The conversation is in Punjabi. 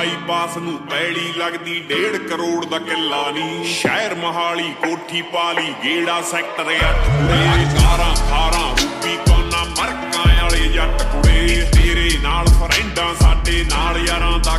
ਬਾਈਪਾਸ ਨੂੰ ਪੈੜੀ ਲੱਗਦੀ 1.5 ਕਰੋੜ ਦਾ ਕਿੱਲਾ ਨਹੀਂ। ਸ਼ਹਿਰ ਮਹਾਲੀ, ਕੋਠੀ ਪਾਲੀ, ਗੇੜਾ ਸੈਕਟਰ 8 ਕੁੜੇ ਕਾਰਾਂ ਖਾਰਾਂ ਰੂਪੀ ਕੋਨਾ, ਮਰਕਾਂ ਵਾਲੇ ਜੱਟ ਕੁੜੇ ਤੇਰੇ ਨਾਲ ਫਰੈਂਡਾਂ, ਸਾਡੇ ਨਾਲ ਯਾਰਾਂ ਦਾ